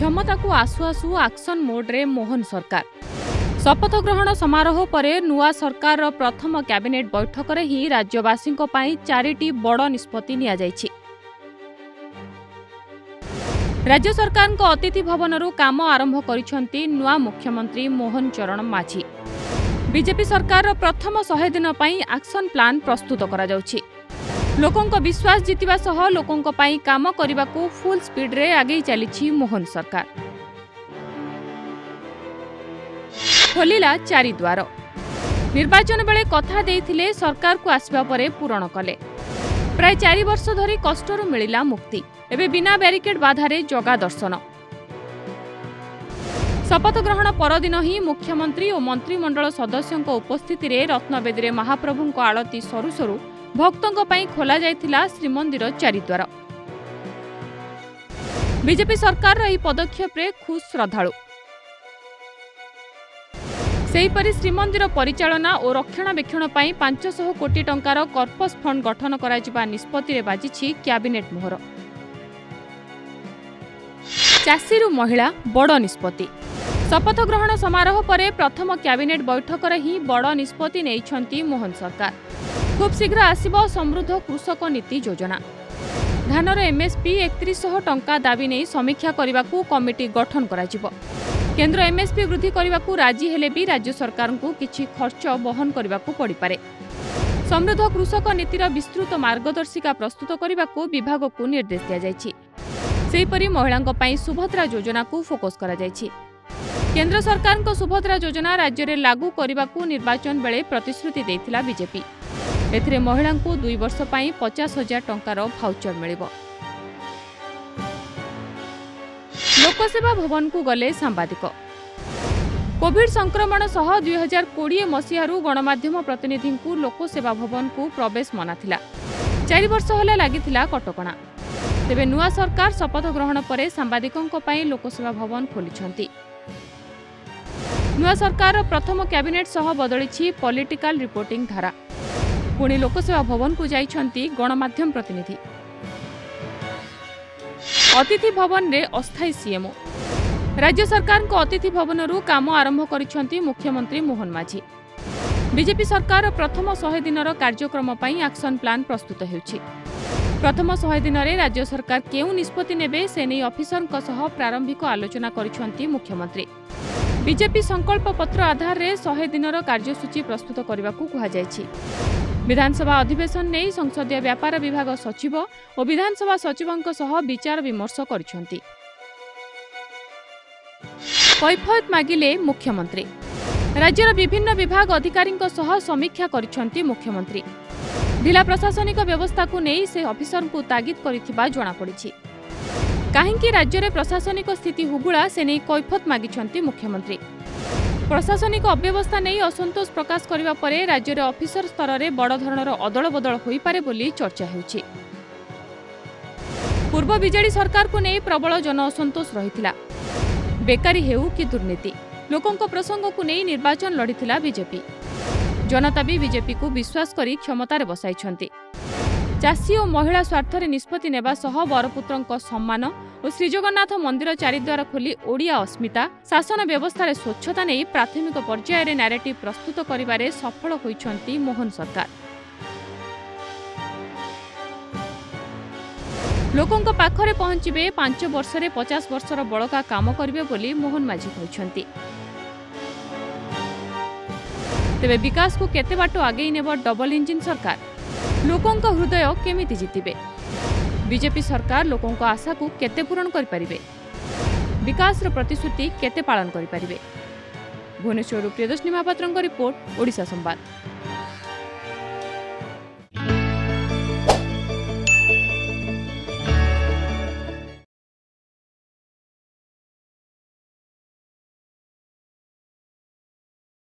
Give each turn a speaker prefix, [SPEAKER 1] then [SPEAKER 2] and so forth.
[SPEAKER 1] କ୍ଷମତାକୁ ଆସୁ ଆସୁ ଆକ୍ସନ୍ ମୋଡ୍ରେ ମୋହନ ସରକାର। ଶପଥ ଗ୍ରହଣ ସମାରୋହ ପରେ ନୂଆ ସରକାରର ପ୍ରଥମ କ୍ୟାବିନେଟ୍ ବୈଠକରେ ହିଁ ରାଜ୍ୟବାସୀଙ୍କ ପାଇଁ ଚାରିଟି ବଡ଼ ନିଷ୍ପତ୍ତି ନିଆଯାଇଛି। ରାଜ୍ୟ ସରକାରଙ୍କ ଅତିଥି ଭବନରୁ କାମ ଆରମ୍ଭ କରିଛନ୍ତି ନୂଆ ମୁଖ୍ୟମନ୍ତ୍ରୀ ମୋହନ ଚରଣ ମାଝୀ। ବିଜେପି ସରକାରର ପ୍ରଥମ ଶହେ ଦିନ ପାଇଁ ଆକ୍ସନ୍ ପ୍ଲାନ୍ ପ୍ରସ୍ତୁତ କରାଯାଉଛି। ଲୋକଙ୍କ ବିଶ୍ୱାସ ଜିତିବା ସହ ଲୋକଙ୍କ ପାଇଁ କାମ କରିବାକୁ ଫୁଲ୍ ସ୍ପିଡ୍ରେ ଆଗେଇ ଚାଲିଛି ମୋହନ ସରକାର ଖୋଲିଲା ଚାରିଦ୍ୱାର ନିର୍ବାଚନ ବେଳେ କଥା ଦେଇଥିଲେ ସରକାରକୁ ଆସିବା ପରେ ପୂରଣ କଲେ ପ୍ରାୟ ଚାରି ବର୍ଷ ଧରି କଷ୍ଟରୁ ମିଳିଲା ମୁକ୍ତି ଏବେ ବିନା ବ୍ୟାରିକେଡ୍ ବାଧାରେ ଜଗା ଦର୍ଶନ ଶପଥ ଗ୍ରହଣ ପରଦିନ ହିଁ ମୁଖ୍ୟମନ୍ତ୍ରୀ ଓ ମନ୍ତ୍ରିମଣ୍ଡଳ ସଦସ୍ୟଙ୍କ ଉପସ୍ଥିତିରେ ରତ୍ନବେଦୀରେ ମହାପ୍ରଭୁଙ୍କ ଆଳତୀ ସରୁ ସରୁ ଭକ୍ତଙ୍କ ପାଇଁ ଖୋଲାଯାଇଥିଲା ଶ୍ରୀମନ୍ଦିର ଚାରିଦ୍ୱାର। ବିଜେପି ସରକାରର ଏହି ପଦକ୍ଷେପରେ ଖୁସ୍ ଶ୍ରଦ୍ଧାଳୁ। ସେହିପରି ଶ୍ରୀମନ୍ଦିର ପରିଚାଳନା ଓ ରକ୍ଷଣାବେକ୍ଷଣ ପାଇଁ ପାଞ୍ଚଶହ କୋଟି ଟଙ୍କାର କର୍ପସ୍ ଫଣ୍ଡ ଗଠନ କରାଯିବା ନିଷ୍ପତ୍ତିରେ ବାଜିଛି କ୍ୟାବିନେଟ୍ ମୋହର। ଚାଷୀରୁ ମହିଳା ବଡ଼ ନିଷ୍ପତ୍ତି। ଶପଥ ଗ୍ରହଣ ସମାରୋହ ପରେ ପ୍ରଥମ କ୍ୟାବିନେଟ୍ ବୈଠକରେ ହିଁ ବଡ଼ ନିଷ୍ପତ୍ତି ନେଇଛନ୍ତି ମୋହନ ସରକାର। ଖୁବ୍ ଶୀଘ୍ର ଆସିବ ସମୃଦ୍ଧ କୃଷକ ନୀତି ଯୋଜନା ଧାନର ଏମ୍ଏସ୍ପି ଏକତିରିଶଶହ ଟଙ୍କା ଦାବି ନେଇ ସମୀକ୍ଷା କରିବାକୁ କମିଟି ଗଠନ କରାଯିବ କେନ୍ଦ୍ର ଏମ୍ଏସ୍ପି ବୃଦ୍ଧି କରିବାକୁ ରାଜି ହେଲେ ବି ରାଜ୍ୟ ସରକାରଙ୍କୁ କିଛି ଖର୍ଚ୍ଚ ବହନ କରିବାକୁ ପଡ଼ିପାରେ ସମୃଦ୍ଧ କୃଷକ ନୀତିର ବିସ୍ତୃତ ମାର୍ଗଦର୍ଶିକା ପ୍ରସ୍ତୁତ କରିବାକୁ ବିଭାଗକୁ ନିର୍ଦ୍ଦେଶ ଦିଆଯାଇଛି ସେହିପରି ମହିଳାଙ୍କ ପାଇଁ ସୁଭଦ୍ରା ଯୋଜନାକୁ ଫୋକସ୍ କରାଯାଇଛି କେନ୍ଦ୍ର ସରକାରଙ୍କ ସୁଭଦ୍ରା ଯୋଜନା ରାଜ୍ୟରେ ଲାଗୁ କରିବାକୁ ନିର୍ବାଚନ ବେଳେ ପ୍ରତିଶ୍ରୁତି ଦେଇଥିଲା ବିଜେପି ଏଥିରେ ମହିଳାଙ୍କୁ ଦୁଇ ବର୍ଷ ପାଇଁ ପଚାଶ ହଜାର ଟଙ୍କାର ଭାଉଚର ମିଳିବ। ଲୋକସେବା ଭବନକୁ ଗଲେ ସାମ୍ବାଦିକ। କୋଭିଡ ସଂକ୍ରମଣ ସହ ଦୁଇ ହଜାର କୋଡ଼ିଏ ମସିହାରୁ ଗଣମାଧ୍ୟମ ପ୍ରତିନିଧିଙ୍କୁ ଲୋକସେବା ଭବନକୁ ପ୍ରବେଶ ମନା ଥିଲା ଚାରି ବର୍ଷ ହେଲା ଲାଗିଥିଲା କଟକଣା। ତେବେ ନୂଆ ସରକାର ଶପଥ ଗ୍ରହଣ ପରେ ସାମ୍ବାଦିକଙ୍କ ପାଇଁ ଲୋକସେବା ଭବନ ଖୋଲିଛନ୍ତି। ନୂଆ ସରକାରର ପ୍ରଥମ କ୍ୟାବିନେଟ୍ ସହ ବଦଳିଛି ପଲିଟିକାଲ ରିପୋର୍ଟିଂ ଧାରା। ପୁଣି ଲୋକସେବା ଭବନକୁ ଯାଇଛନ୍ତି ଗଣମାଧ୍ୟମ ପ୍ରତିନିଧି। ଅତିଥି ଭବନରେ ଅସ୍ଥାୟୀ ସିଏମ୍ଓ ରାଜ୍ୟ ସରକାରଙ୍କ ଅତିଥି ଭବନରୁ କାମ ଆରମ୍ଭ କରିଛନ୍ତି ମୁଖ୍ୟମନ୍ତ୍ରୀ ମୋହନ ମାଝୀ। ବିଜେପି ସରକାରର ପ୍ରଥମ ଶହେ ଦିନର କାର୍ଯ୍ୟକ୍ରମ ପାଇଁ ଆକ୍ସନ୍ ପ୍ଲାନ୍ ପ୍ରସ୍ତୁତ ହେଉଛି। ପ୍ରଥମ ଶହେ ଦିନରେ ରାଜ୍ୟ ସରକାର କେଉଁ ନିଷ୍ପତ୍ତି ନେବେ ସେ ନେଇ ଅଫିସରଙ୍କ ସହ ପ୍ରାରମ୍ଭିକ ଆଲୋଚନା କରିଛନ୍ତି ମୁଖ୍ୟମନ୍ତ୍ରୀ। ବିଜେପି ସଂକଳ୍ପ ପତ୍ର ଆଧାରରେ ଶହେ ଦିନର କାର୍ଯ୍ୟସୂଚୀ ପ୍ରସ୍ତୁତ କରିବାକୁ କୁହାଯାଇଛି। ବିଧାନସଭା ଅଧିବେଶନ ନେଇ ସଂସଦୀୟ ବ୍ୟାପାର ବିଭାଗ ସଚିବ ଓ ବିଧାନସଭା ସଚିବଙ୍କ ସହ ବିଚାର ବିମର୍ଶ କରିଛନ୍ତି। କୈଫୟତ ମାଗିଲେ ମୁଖ୍ୟମନ୍ତ୍ରୀ। ରାଜ୍ୟର ବିଭିନ୍ନ ବିଭାଗ ଅଧିକାରୀଙ୍କ ସହ ସମୀକ୍ଷା କରିଛନ୍ତି ମୁଖ୍ୟମନ୍ତ୍ରୀ। ଢିଲା ପ୍ରଶାସନିକ ବ୍ୟବସ୍ଥାକୁ ନେଇ ସେ ଅଫିସରଙ୍କୁ ତାଗିଦ କରିଥିବା ଜଣାପଡ଼ିଛି। କାହିଁକି ରାଜ୍ୟରେ ପ୍ରଶାସନିକ ସ୍ଥିତି ହୁଗୁଳା ସେ ନେଇ କୈଫତ ମାଗିଛନ୍ତି ମୁଖ୍ୟମନ୍ତ୍ରୀ। ପ୍ରଶାସନିକ ଅବ୍ୟବସ୍ଥା ନେଇ ଅସନ୍ତୋଷ ପ୍ରକାଶ କରିବା ପରେ ରାଜ୍ୟରେ ଅଫିସର ସ୍ତରରେ ବଡ଼ ଧରଣର ଅଦଳବଦଳ ହୋଇପାରେ ବୋଲି ଚର୍ଚ୍ଚା ହେଉଛି ପୂର୍ବ ବିଜେଡି ସରକାରକୁ ନେଇ ପ୍ରବଳ ଜନ ଅସନ୍ତୋଷ ରହିଥିଲା ବେକାରୀ ହେଉ କି ଦୁର୍ନୀତି ଲୋକଙ୍କ ପ୍ରସଙ୍ଗକୁ ନେଇ ନିର୍ବାଚନ ଲଢ଼ିଥିଲା ବିଜେପି। ଜନତା ବି ବିଜେପିକୁ ବିଶ୍ୱାସ କରି କ୍ଷମତାରେ ବସାଇଛନ୍ତି। ଚାଷୀ ଓ ମହିଳା ସ୍ୱାର୍ଥରେ ନିଷ୍ପତ୍ତି ନେବା ସହ ବରପୁତ୍ରଙ୍କ ସମ୍ମାନ ଓ ଶ୍ରୀଜଗନ୍ନାଥ ମନ୍ଦିର ଚାରିଦ୍ୱାର ଖୋଲି ଓଡ଼ିଆ ଅସ୍ମିତା ଶାସନ ବ୍ୟବସ୍ଥାରେ ସ୍ୱଚ୍ଛତା ନେଇ ପ୍ରାଥମିକ ପର୍ଯ୍ୟାୟରେ ନ୍ୟାରେଟିଭ୍ ପ୍ରସ୍ତୁତ କରିବାରେ ସଫଳ ହୋଇଛନ୍ତି ମୋହନ ସରକାର ଲୋକଙ୍କ ପାଖରେ ପହଞ୍ଚିବେ ପାଞ୍ଚ ବର୍ଷରେ ପଚାଶ ବର୍ଷର ବଳକା କାମ କରିବେ ବୋଲି ମୋହନ ମାଝୀ କହିଛନ୍ତି। ତେବେ ବିକାଶକୁ କେତେ ବାଟ ଆଗେଇ ନେବ ଡବଲ ଇଞ୍ଜିନ୍ ସରକାର? ଲୋକଙ୍କ ହୃଦୟ କେମିତି ଜିତିବେ? ବିଜେପି ସରକାର ଲୋକଙ୍କ ଆଶାକୁ କେତେ ପୂରଣ କରିପାରିବେ? ବିକାଶର ପ୍ରତିଶ୍ରୁତି କେତେ ପାଳନ କରିପାରିବେ? ଭୁବନେଶ୍ୱରରୁ ପ୍ରିୟଦର୍ଶିନୀ ମହାପାତ୍ରଙ୍କ ରିପୋର୍ଟ ଓଡ଼ିଶା ସମ୍ବାଦ।